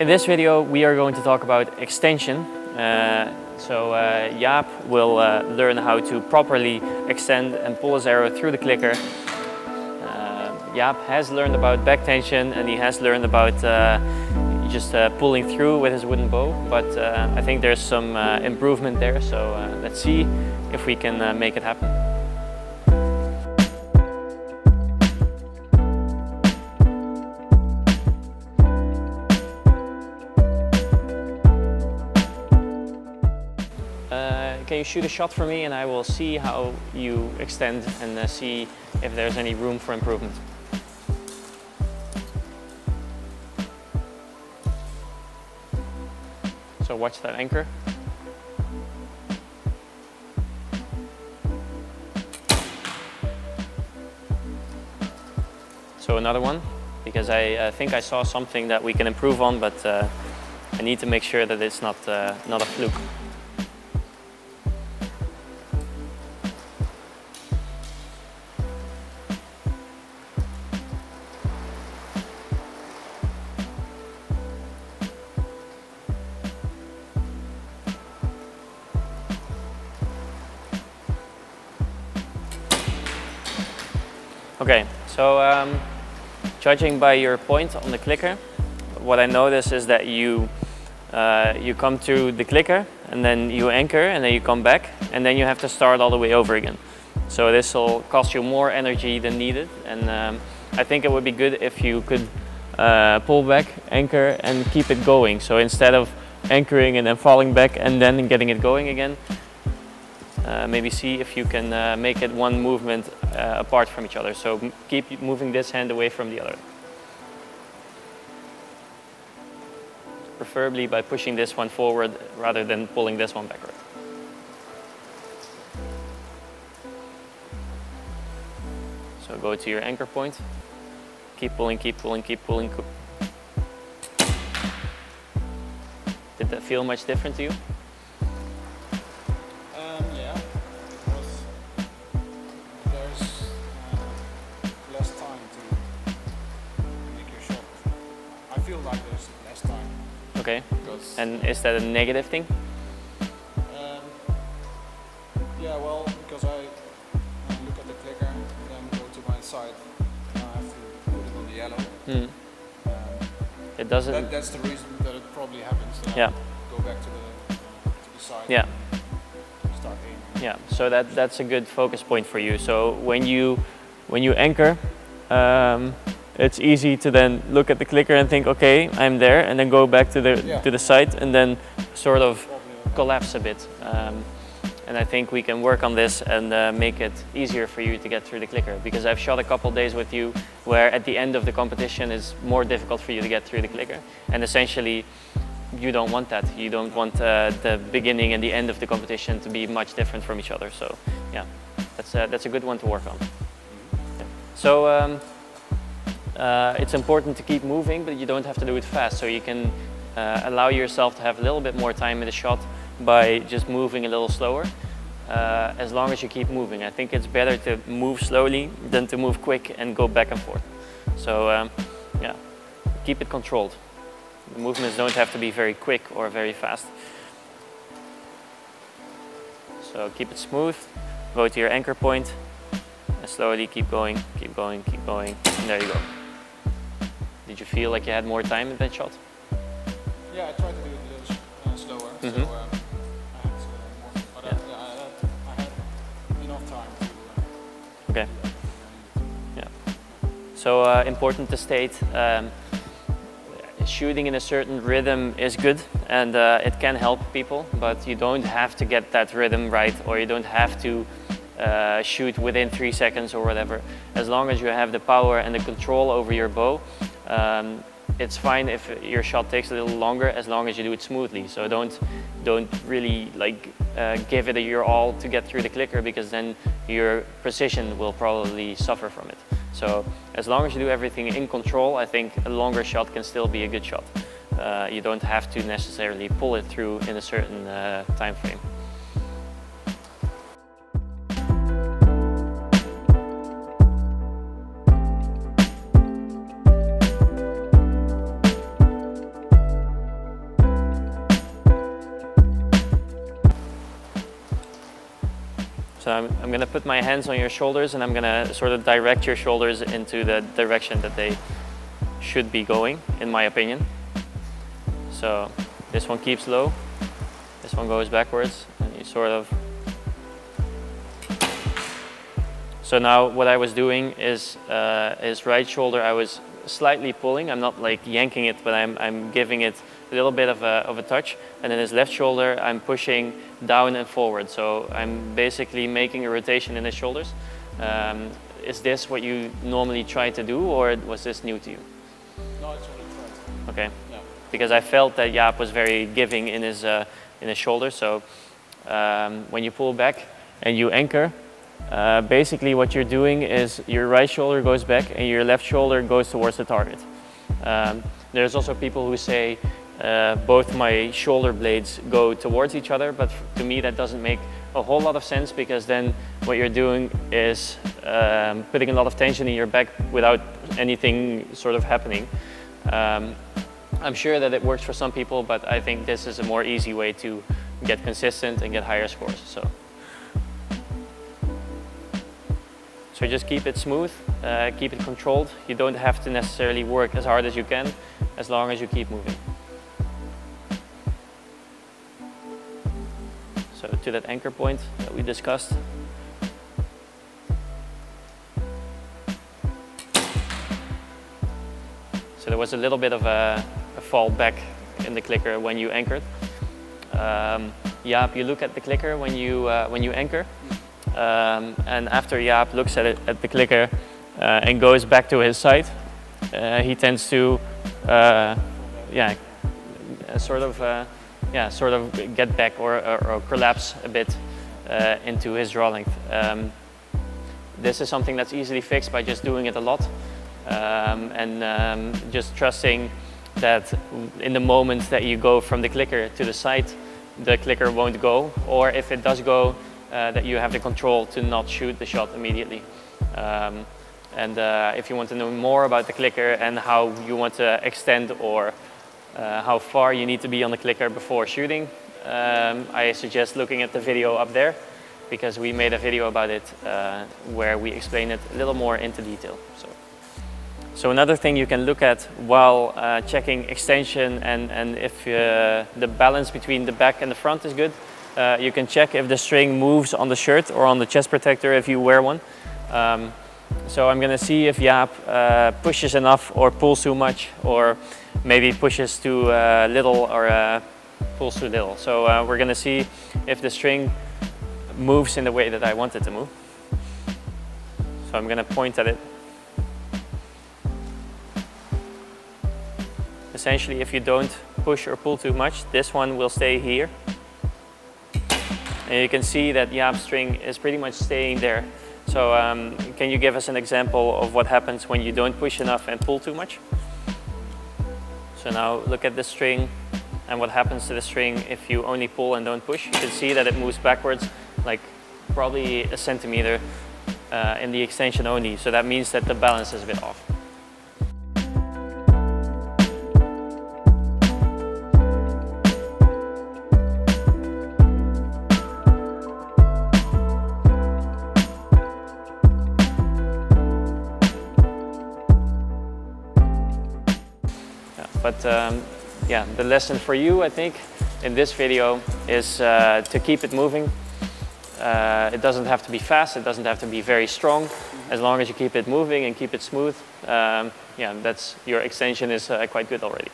In this video we are going to talk about extension. Uh, so uh, Jaap will uh, learn how to properly extend and pull his arrow through the clicker. Uh, Jaap has learned about back tension and he has learned about uh, just uh, pulling through with his wooden bow, but uh, I think there's some improvement there, so let's see if we can make it happen. Shoot a shot for me and I will see how you extend and uh, see if there's any room for improvement. So watch that anchor. So another one, because I uh, think I saw something that we can improve on, but uh, I need to make sure that it's not, uh, not a fluke. Okay, so um, judging by your point on the clicker, what I notice is that you uh, you come to the clicker and then you anchor and then you come back and then you have to start all the way over again. So this will cost you more energy than needed and um, I think it would be good if you could uh, pull back, anchor and keep it going. So instead of anchoring and then falling back and then getting it going again, uh, maybe see if you can uh, make it one movement uh, apart from each other. So keep moving this hand away from the other. Preferably by pushing this one forward rather than pulling this one backward. So go to your anchor point. Keep pulling, keep pulling, keep pulling. Did that feel much different to you? Okay. because And is that a negative thing? um, yeah, well, because I uh, look at the clicker, then go to my side, and I have to put it on the yellow. Hmm. Um, It doesn't. that, that's the reason that it probably happens. Yeah. I go back to the to the side. Yeah. And. Yeah, so that, that's a good focus point for you. So when you when you anchor, um, it's easy to then look at the clicker and think, okay, I'm there, and then go back to the Yeah. to the sight and then sort of collapse a bit. Um, and I think we can work on this and uh, make it easier for you to get through the clicker because I've shot a couple days with you where at the end of the competition it's more difficult for you to get through the clicker. And essentially, you don't want that. You don't want uh, the beginning and the end of the competition to be much different from each other. So yeah, that's a, that's a good one to work on. Yeah. So um, uh, it's important to keep moving, but you don't have to do it fast. So you can uh, allow yourself to have a little bit more time in the shot by just moving a little slower. Uh, as long as you keep moving, I think it's better to move slowly than to move quick and go back and forth. So um, yeah, keep it controlled. The movements don't have to be very quick or very fast. So keep it smooth, go to your anchor point, and slowly keep going, keep going, keep going, and there you go. Did you feel like you had more time in that shot? Yeah, I tried to do it a little uh, slower, Mhm. so um, I had uh, more, but Yeah. I, I, had, I had enough time to uh, Okay. do everything I needed to. So uh, important to state, um, shooting in a certain rhythm is good and uh, it can help people, but you don't have to get that rhythm right or you don't have to uh, shoot within three seconds or whatever. As long as you have the power and the control over your bow, um, it's fine if your shot takes a little longer as long as you do it smoothly. So don't don't really like uh, give it your all to get through the clicker because then your precision will probably suffer from it. So as long as you do everything in control, I think a longer shot can still be a good shot. Uh, you don't have to necessarily pull it through in a certain uh, time frame. I'm going to put my hands on your shoulders and I'm going to sort of direct your shoulders into the direction that they should be going, in my opinion. So this one keeps low, this one goes backwards, and you sort of... So now what I was doing is uh, his right shoulder, I was slightly pulling. I'm not like yanking it, but I'm, I'm giving it a little bit of a, of a touch. And then his left shoulder, I'm pushing down and forward. So I'm basically making a rotation in his shoulders. Um, is this what you normally try to do, or was this new to you? No, it's what I tried. Okay. Yeah. Because I felt that Jaap was very giving in his, uh, in his shoulder. So um, when you pull back and you anchor, uh, basically what you're doing is your right shoulder goes back and your left shoulder goes towards the target. Um, there's also people who say uh, both my shoulder blades go towards each other, but to me that doesn't make a whole lot of sense because then what you're doing is um, putting a lot of tension in your back without anything sort of happening. Um, I'm sure that it works for some people, but I think this is a more easy way to get consistent and get higher scores. So. So just keep it smooth, uh, keep it controlled. You don't have to necessarily work as hard as you can, as long as you keep moving. So to that anchor point that we discussed. So there was a little bit of a, a fall back in the clicker when you anchored. Um, Jaap, you look at the clicker when you, uh, when you anchor. Um, and after Jaap looks at it at the clicker uh, and goes back to his side, uh, he tends to, uh, yeah, uh, sort of, uh, yeah, sort of get back or, or, or collapse a bit into his draw length. Um, this is something that's easily fixed by just doing it a lot um, and um, just trusting that in the moment that you go from the clicker to the side, the clicker won't go, or if it does go, uh, that you have the control to not shoot the shot immediately. Um, and uh, if you want to know more about the clicker and how you want to extend or uh, how far you need to be on the clicker before shooting, um, I suggest looking at the video up there because we made a video about it uh, where we explain it a little more into detail. So. So another thing you can look at while uh, checking extension and, and if uh, the balance between the back and the front is good, uh, you can check if the string moves on the shirt or on the chest protector if you wear one. Um, so I'm going to see if Jaap uh, pushes enough or pulls too much or maybe pushes too uh, little or uh, pulls too little. So we're going to see if the string moves in the way that I want it to move. So I'm going to point at it essentially if you don't push or pull too much, this one will stay here. And you can see that the Jaap string is pretty much staying there. So um, can you give us an example of what happens when you don't push enough and pull too much? So now look at the string and what happens to the string if you only pull and don't push. You can see that it moves backwards like probably a centimeter uh, in the extension only. So that means that the balance is a bit off. But um, yeah, the lesson for you, I think, in this video is uh, to keep it moving. Uh, it doesn't have to be fast, it doesn't have to be very strong. As long as you keep it moving and keep it smooth, um, yeah, that's, your extension is uh, quite good already.